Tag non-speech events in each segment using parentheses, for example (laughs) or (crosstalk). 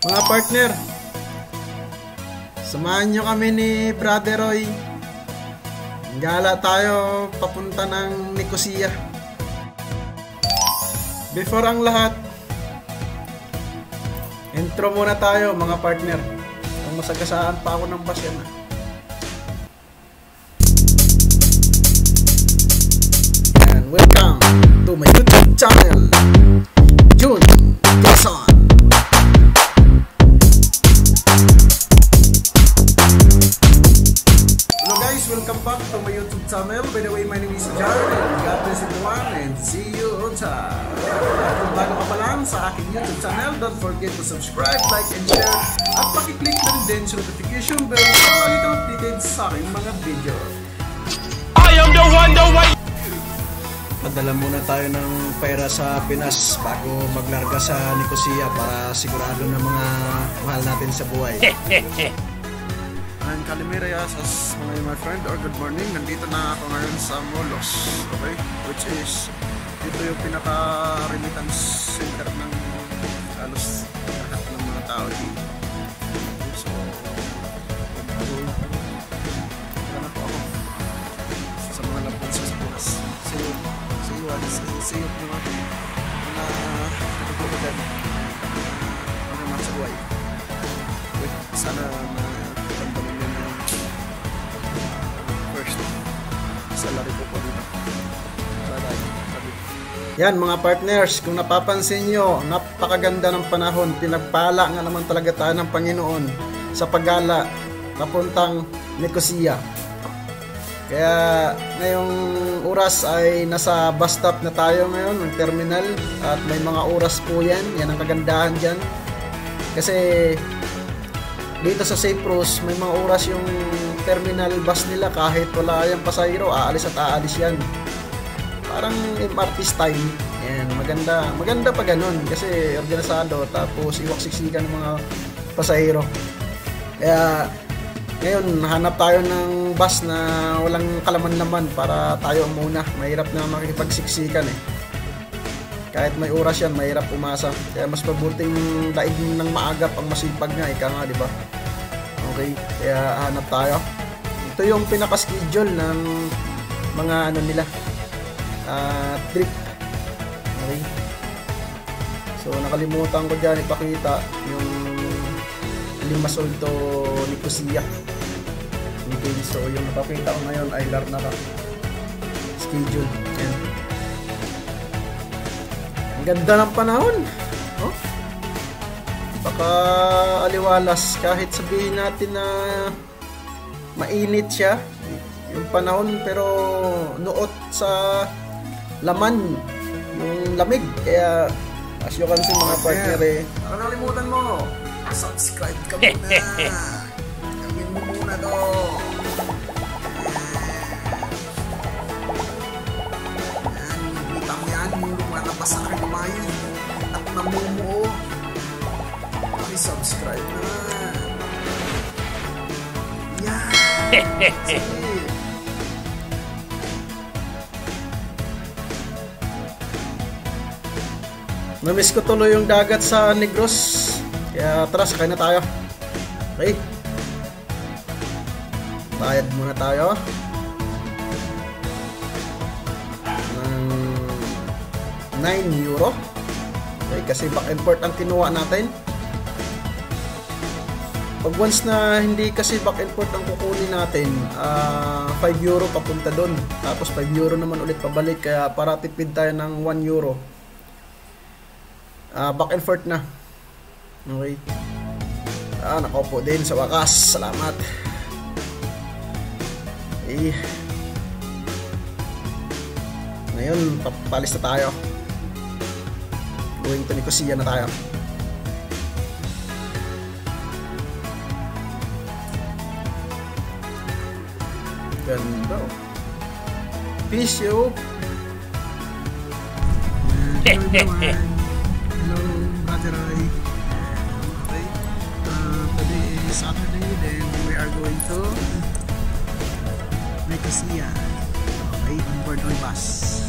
Mga partner, samahan nyo kami ni Brother Roy. Gala tayo papunta ng Nicosia. Before ang lahat, intro muna tayo mga partner. Kung masagasaan pa ako ng bus yan. ah. And see you on time. At kung bago ka pa lang sa aking YouTube channel, don't forget to subscribe, like, and share at pakiclick na rin din sa notification bell para lagi kang updated sa aking mga video. I am the one, the way. Padala muna tayo ng pera sa Pinas bago maglarga sa Nicosia para sigurado na mga mahal natin sa buhay. (laughs) I'm Calimera Yasas, mga my friend, or good morning. Nandito na ako ngayon sa Molos, okay? Which is, dito yung pinaka-remittance center ng halos lahat ng mga tao dito. So, wala po ako sa mga lapunsa sa Pinas. See you. See you. See you. See you. Mga mga katutulugan. Mga nasa buhay. Sana Yan mga partners, kung napapansin nyo, napakaganda ng panahon. Pinagpala nga naman talaga tayo ng Panginoon sa paggala papuntang Nicosia. Kaya ngayong oras ay nasa bus stop na tayo ngayon, ng terminal. At may mga oras po yan. Yan ang kagandahan dyan. Kasi dito sa Cyprus, may mga oras yung terminal bus nila kahit wala yung pasahero, aalis at aalis yan. Parang MRT style. Yan, maganda. Maganda pa ganun kasi organisado tapos iwaksiksikan ng mga pasahero. Kaya ngayon, hanap tayo ng bus na walang kalaman-laman para tayo muna. Mahirap na makikipagsiksikan eh. Kahit may oras yan, mahirap umasa. Kaya mas mabuting daig ng maagap ang masipag nga, ika nga, di ba? Okay, kaya hanap tayo. Ito yung pinaka-schedule ng mga ano nila, ah, trip. Okay. So, nakalimutan ko dyan ipakita yung Limassol to Nicosia. Okay, so yung napakita ko ngayon ay Larnaca. Schedule. Yan. Ang ganda ng panahon. Oh? Baka aliwalas kahit sabihin natin na mainit siya yung panahon pero nuot sa laman yung lamig. Kaya as you can see mga partner eh. Ano nalimutan mo. Subscribe ka muna. (laughs) Gawin mo muna to. Yan. Kita mo yan yung lumalabas aking kamay at namumuo. Subscribe na. Yan. Sige. (laughs) Namiss ko tuloy yung dagat sa Negros. Kaya tara, sakay na tayo. Okay. Bayad muna tayo. Ng 9 euro. Okay, kasi back and forth ang kinuha natin. Pag once na hindi kasi back and forth ang kukunin natin, ah, 5 euro papunta doon. Tapos 5 euro naman ulit pabalik. Kaya para tipid tayo ng 1 euro. Ah, back and forth na. Okay. Ah, nakaupo din sa wakas. Salamat. Eh. Ngayon, papalis na tayo. Going to Nicosia na tayo. Ganda. oh. Peace, yo. Hello, (laughs) Brother Roy. Okay. Uh, today is Saturday, then we are going to Nicosia. Okay, on board on bus.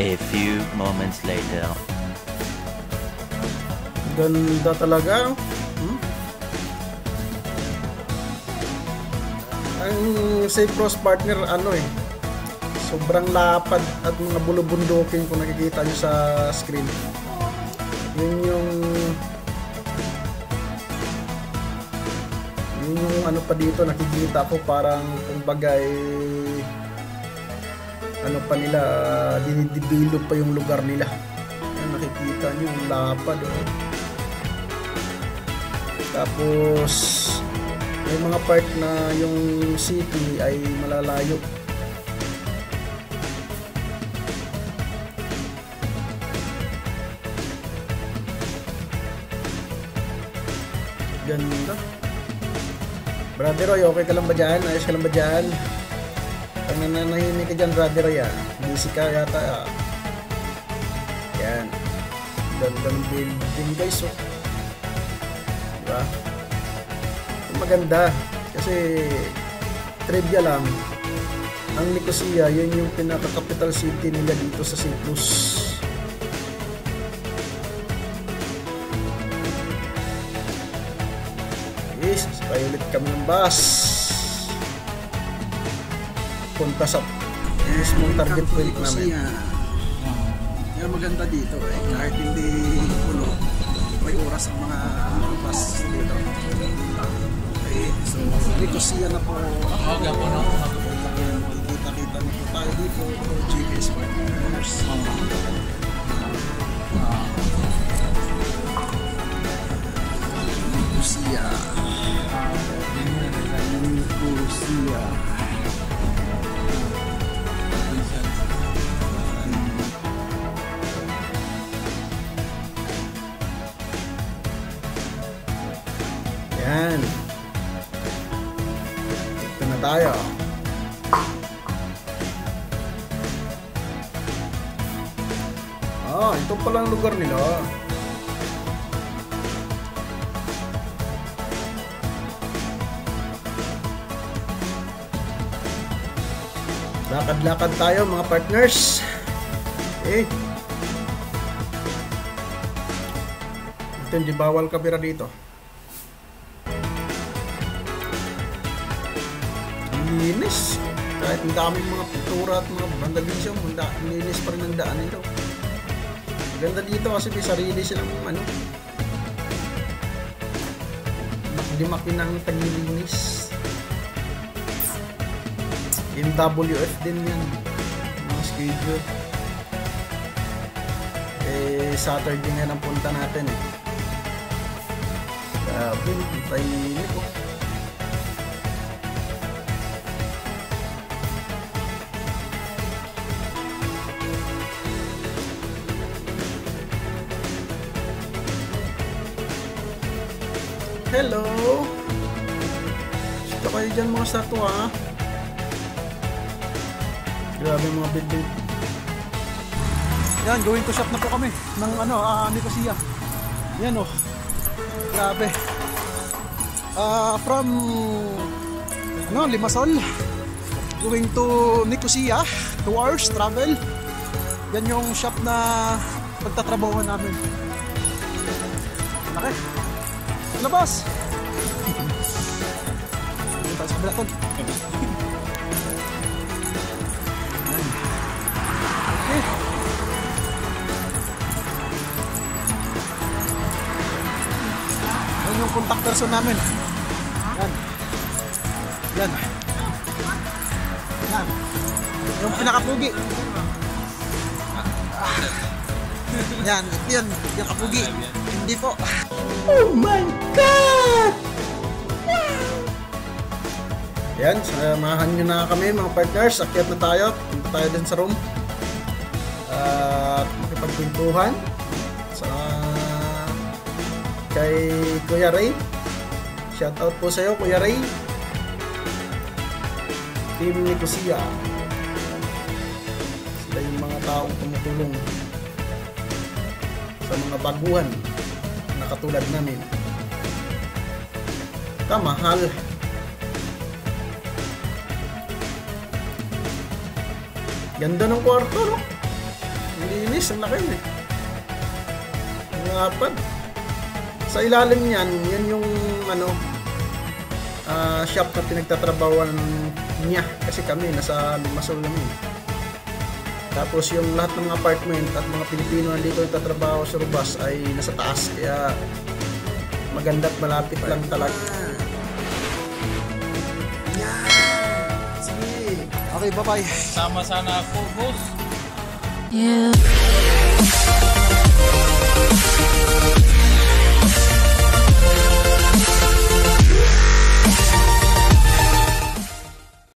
A few moments later. Ganda talaga. Hmm? Ang Safe Cross partner ano eh. Sobrang lapad at mga bulubundukin kung nakikita nyo sa screen. Yun yung yun yung ano pa dito nakikita ko parang kumbaga ano pa nila dinidevelop pa yung lugar nila yan nakikita nyo yung lapad oh. tapos may mga part na yung city ay malalayo ganda Brother Roy, okay ka lang ba dyan? Ayos ka lang ba dyan? Pag nananahimik ka dyan, Brother Roy, ah. Busy ka yata, ah. Yan. Ganda ng building, guys, oh. Diba? Maganda. Kasi, trivia lang. Ang Nicosia, yun yung pinaka-capital city nila dito sa Cyprus. Sakay ulit kami ng bus. Punta sa mismong target point namin. Kaya maganda dito eh. Kahit hindi puno, may oras ang mga mga bus dito. Okay, so Nicosia na po. Aga po na Kita-kita na po tayo dito. GPS partners. Nicosia. Yan. Ito na tayo. Ah, ito pala ang lugar nila. Lakad-lakad tayo mga partners. Eh. Ito hindi bawal kabira dito. Linis. Kahit ang daming mga pintura at mga vandalism, ang linis pa rin ang daan nito. Ganda dito kasi may sarili silang ano, makdimaki ng taglilinis. Yung WF din yan. Mga schedule. Eh, Saturday nga ang punta natin eh. Grabe, tahimik oh. Hello! Sito kayo dyan mga statwa ha? Grabe mga building. Yan, going to shop na po kami ng ano, uh, Nicosia. Yan oh. Grabe. Ah, from ano, Limassol going to Nicosia, 2 hours travel. Yan yung shop na pagtatrabaho namin. Laki. Labas. Dito tayo sa kabila tol. Yan. Okay. Yan yung contact person namin. Yan. Yan. Yan. Yung pinakapugi. Ah. Yan, yan. Yung kapugi. Hindi po. Yan, samahan nyo na kami mga partners. Akyat na tayo. Punta tayo din sa room. At makipagkwentuhan sa kay Kuya Ray. Shout out po sa iyo, Kuya Ray. Team Nicosia. Sila yung mga taong tumutulong sa mga baguhan na katulad namin. Kamahal. Ganda ng kwarto, no? Linis, ang laki eh. Ang lapad. Sa ilalim niyan, yan yung ano ah, shop na pinagtatrabawan niya kasi kami nasa Limassol kami. Tapos yung lahat ng apartment at mga Pilipino nandito yung tatrabaho sa Rubas ay nasa taas. Kaya maganda at malapit lang talaga. Yeah. Sige. Okay, bye-bye. Sama sana ako, boss. Yeah.